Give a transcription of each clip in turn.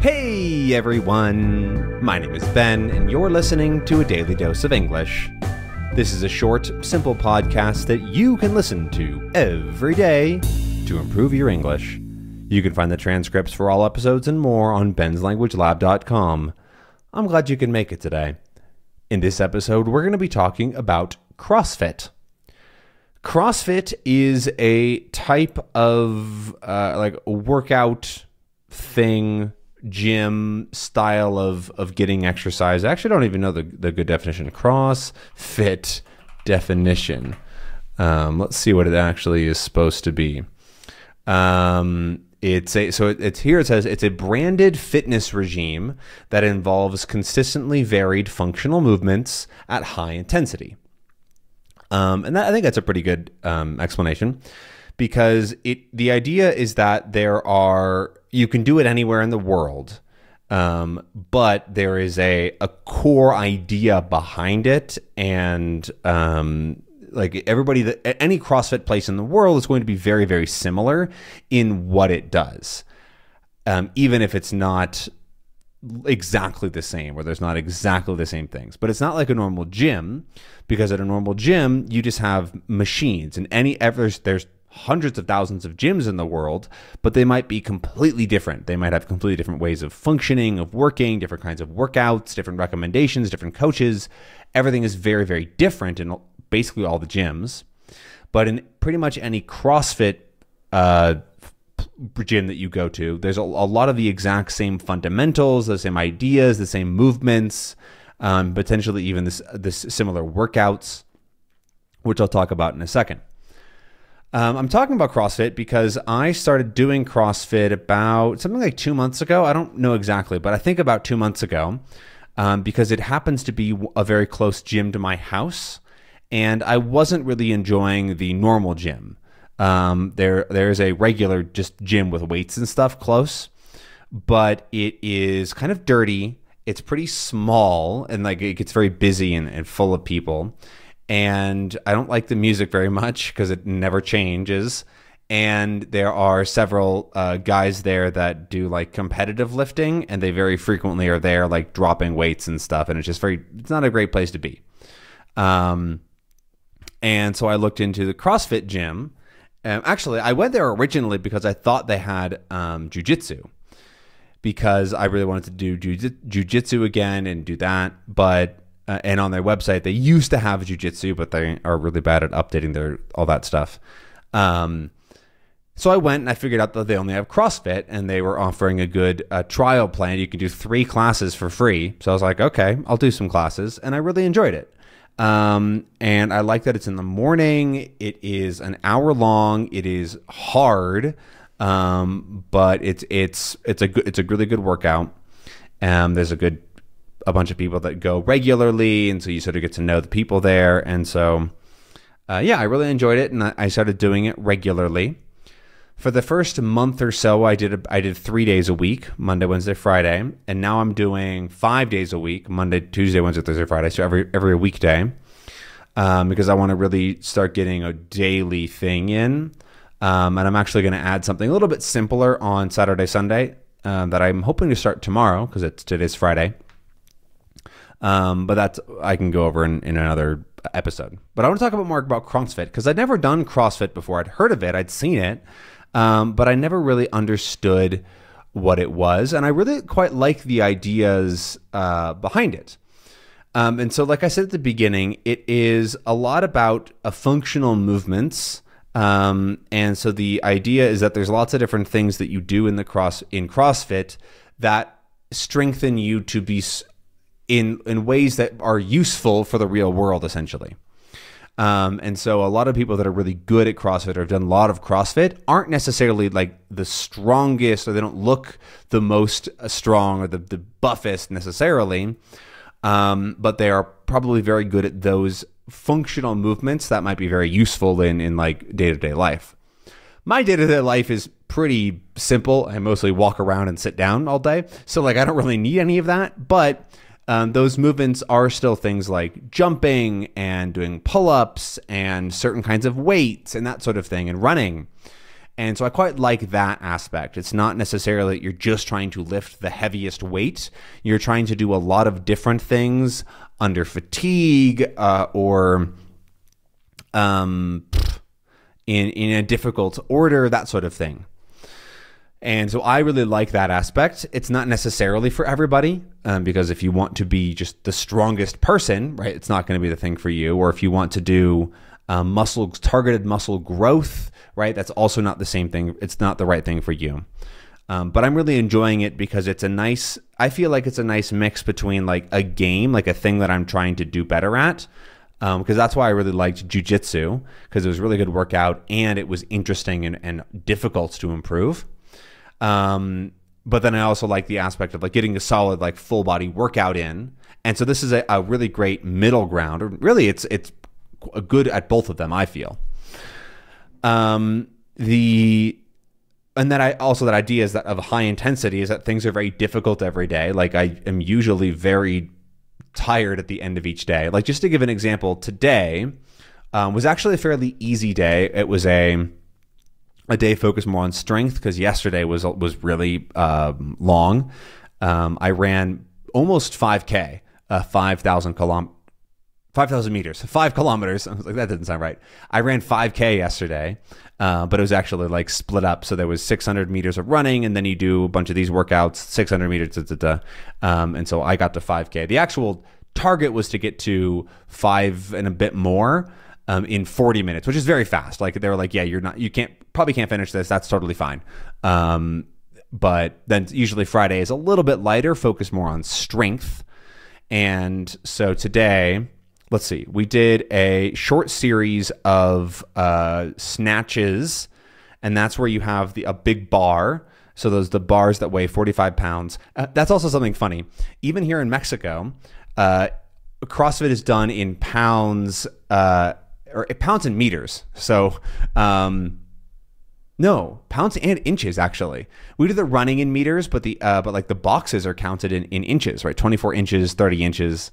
Hey everyone! My name is Ben, and you're listening to a daily dose of English. This is a short, simple podcast that you can listen to every day to improve your English. You can find the transcripts for all episodes and more on benslanguagelab.com. I'm glad you can make it today. In this episode, we're going to be talking about CrossFit. CrossFit is a type of uh, like workout thing, gym style of of getting exercise. I actually don't even know the, the good definition. CrossFit definition. Um, let's see what it actually is supposed to be. Um, it's a so it, it's here. It says it's a branded fitness regime that involves consistently varied functional movements at high intensity. Um, and that, I think that's a pretty good um, explanation because it the idea is that there are you can do it anywhere in the world, um, but there is a a core idea behind it, and um, like everybody that any CrossFit place in the world is going to be very very similar in what it does, um, even if it's not exactly the same or there's not exactly the same things. But it's not like a normal gym because at a normal gym you just have machines and any ever there's hundreds of thousands of gyms in the world but they might be completely different. They might have completely different ways of functioning of working different kinds of workouts different recommendations different coaches. Everything is very very different in basically all the gyms. But in pretty much any crossfit uh, gym that you go to, there's a, a, lot of the exact same fundamentals, the same ideas, the same movements, um, potentially even this this similar workouts, which I'll talk about in a second. Um, I'm talking about CrossFit because I started doing CrossFit about something like two months ago. I don't know exactly, but I think about two months ago um, because it happens to be a very close gym to my house. And I wasn't really enjoying the normal gym. Um, there there's a regular just gym with weights and stuff close, but it is kind of dirty. It's pretty small and like it gets very busy and, and full of people. And I don't like the music very much because it never changes. And there are several uh, guys there that do like competitive lifting, and they very frequently are there like dropping weights and stuff. And it's just very, it's not a great place to be. Um, and so I looked into the CrossFit gym um, actually, I went there originally because I thought they had um, jujitsu because I really wanted to do jujitsu again and do that. But uh, and on their website they used to have jujitsu, but they are really bad at updating their all that stuff. Um, so I went and I figured out that they only have CrossFit and they were offering a good uh, trial plan. You can do three classes for free. So I was like, okay, I'll do some classes, and I really enjoyed it. Um, and I like that it's in the morning. It is an hour long. It is hard, um, but it's it's it's a good it's a really good workout. Um, there's a good a bunch of people that go regularly, and so you sort of get to know the people there. And so, uh, yeah, I really enjoyed it, and I started doing it regularly. For the first month or so, I did I did three days a week, Monday, Wednesday, Friday, and now I'm doing five days a week, Monday, Tuesday, Wednesday, Thursday, Friday, so every every weekday, um, because I want to really start getting a daily thing in, um, and I'm actually going to add something a little bit simpler on Saturday, Sunday um, that I'm hoping to start tomorrow because it's today's Friday. Um, but that's I can go over in, in another episode. But I want to talk about more about CrossFit because I'd never done CrossFit before. I'd heard of it, I'd seen it, um, but I never really understood what it was, and I really quite like the ideas uh, behind it. Um, and so, like I said at the beginning, it is a lot about a functional movements. Um, and so the idea is that there's lots of different things that you do in the cross in CrossFit that strengthen you to be in in ways that are useful for the real world, essentially. Um, and so a lot of people that are really good at CrossFit or have done a lot of CrossFit aren't necessarily like the strongest or they don't look the most uh, strong or the, the buffest necessarily. Um, but they are probably very good at those functional movements that might be very useful in, in like day to day life. My day to day life is pretty simple. I mostly walk around and sit down all day. So like I don't really need any of that, but um, those movements are still things like jumping and doing pull ups and certain kinds of weights and that sort of thing and running. And so I quite like that aspect. It's not necessarily that you're just trying to lift the heaviest weight. You're trying to do a lot of different things under fatigue uh, or um, in in a difficult order, that sort of thing. And so I really like that aspect. It's not necessarily for everybody um, because if you want to be just the strongest person, right, it's not going to be the thing for you. Or if you want to do um, muscle targeted muscle growth, right, that's also not the same thing. It's not the right thing for you. Um, but I'm really enjoying it because it's a nice. I feel like it's a nice mix between like a game, like a thing that I'm trying to do better at, because um, that's why I really liked jujitsu because it was really good workout and it was interesting and, and difficult to improve. Um, but then I also like the aspect of like getting a solid like full body workout in. And so this is a, a really great middle ground. Or really, it's it's good at both of them. I feel. Um, the and then I also that idea is that of high intensity is that things are very difficult every day. Like I am usually very tired at the end of each day. Like just to give an example, today um, was actually a fairly easy day. It was a a day focused more on strength because yesterday was was really um, long. Um, I ran almost 5K, uh, 5,000 kilom- 5,000 meters, five kilometers. I was like, that didn't sound right. I ran 5K yesterday, uh, but it was actually like split up. So there was 600 meters of running, and then you do a bunch of these workouts, 600 meters, da, da, da. Um, and so I got to 5K. The actual target was to get to five and a bit more um, in 40 minutes, which is very fast. Like they were like, yeah, you're not, you can't, probably can't finish this. That's totally fine. Um, but then usually Friday is a little bit lighter, focus more on strength. And so today, let's see, we did a short series of uh, snatches, and that's where you have the a big bar. So those the bars that weigh 45 pounds. Uh, that's also something funny. Even here in Mexico, uh, CrossFit is done in pounds uh, or it pounds and meters. So, um, no, pounds and inches actually. We do the running in meters, but the uh, but like the boxes are counted in, in inches, right? 24 inches, 30 inches,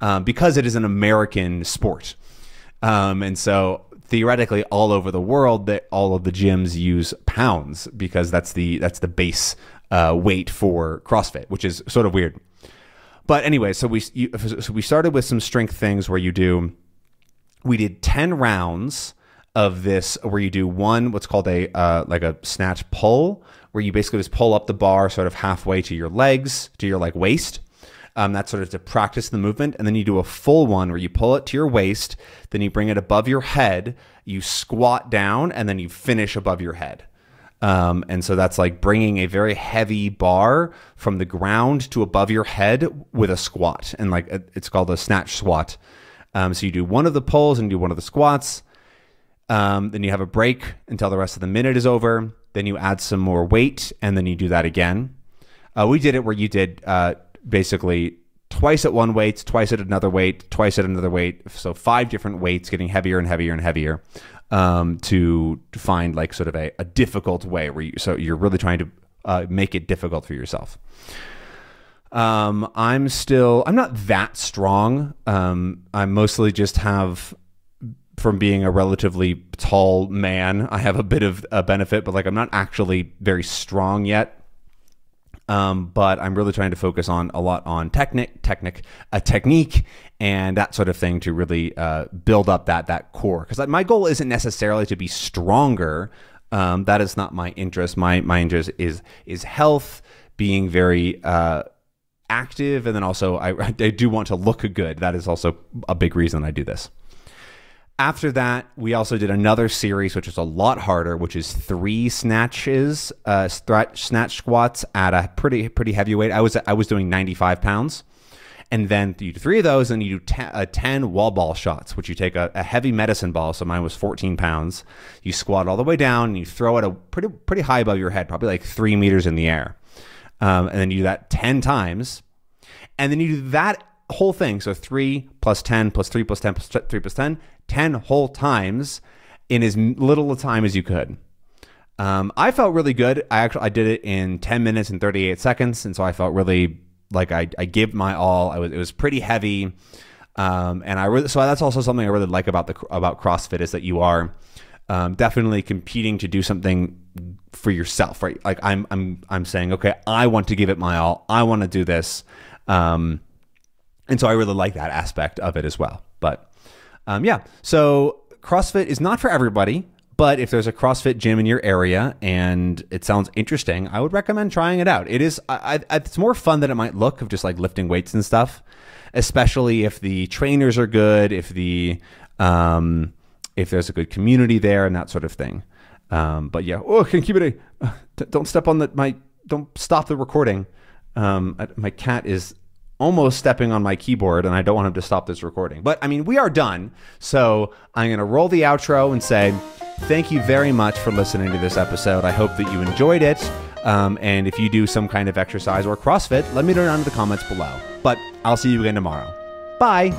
um, because it is an American sport. Um, and so theoretically all over the world that all of the gyms use pounds because that's the that's the base uh, weight for CrossFit, which is sort of weird. But anyway, so we you, so we started with some strength things where you do we did 10 rounds of this where you do one what's called a uh, like a snatch pull where you basically just pull up the bar sort of halfway to your legs to your like waist. Um, that's sort of to practice the movement. And then you do a full one where you pull it to your waist then you bring it above your head you squat down and then you finish above your head. Um, and so that's like bringing a very heavy bar from the ground to above your head with a squat. And like it's called a snatch squat um, so you do one of the pulls and do one of the squats. Um, then you have a break until the rest of the minute is over. Then you add some more weight, and then you do that again. Uh, we did it where you did uh, basically twice at one weight, twice at another weight, twice at another weight. So five different weights, getting heavier and heavier and heavier um, to, to find like sort of a, a difficult way where you so you're really trying to uh, make it difficult for yourself. Um, I'm still, I'm not that strong. Um, I mostly just have, from being a relatively tall man, I have a bit of a benefit, but like I'm not actually very strong yet. Um, but I'm really trying to focus on a lot on technique, technique, a technique, and that sort of thing to really uh, build up that that core. Because my goal isn't necessarily to be stronger. Um, that is not my interest. My my interest is is health, being very uh, active, and then also I, I do want to look good. That is also a big reason I do this. After that, we also did another series, which is a lot harder, which is three snatches, uh, snatch squats at a pretty pretty heavy weight. I was I was doing 95 pounds, and then you do three of those, and you do ten, uh, 10 wall ball shots, which you take a, a, heavy medicine ball. So mine was 14 pounds. You squat all the way down, and you throw it a pretty pretty high above your head, probably like three meters in the air. Um, and then you do that 10 times. And then you do that whole thing. So 3 plus 10 plus 3 plus 10 plus 3 plus 10, 10 whole times in as little a time as you could. Um, I felt really good. I actually I did it in 10 minutes and 38 seconds, and so I felt really like I, I gave my all. I was it was pretty heavy, um, and I really so that's also something I really like about the about CrossFit is that you are um, definitely competing to do something for yourself, right? Like I'm, I'm, I'm saying, okay, I want to give it my all. I want to do this. Um, and so I really like that aspect of it as well. But um, yeah, so CrossFit is not for everybody. But if there's a CrossFit gym in your area and it sounds interesting, I would recommend trying it out. It is, I, I, it's more fun than it might look of just like lifting weights and stuff, especially if the trainers are good, if the, um, if there's a good community there and that sort of thing. Um, but yeah, oh, can keep it. A, uh, don't step on the my. Don't stop the recording. Um, my cat is almost stepping on my keyboard, and I don't want him to stop this recording. But I mean, we are done. So I'm gonna roll the outro and say thank you very much for listening to this episode. I hope that you enjoyed it. Um, and if you do some kind of exercise or CrossFit, let me know down in the comments below. But I'll see you again tomorrow. Bye.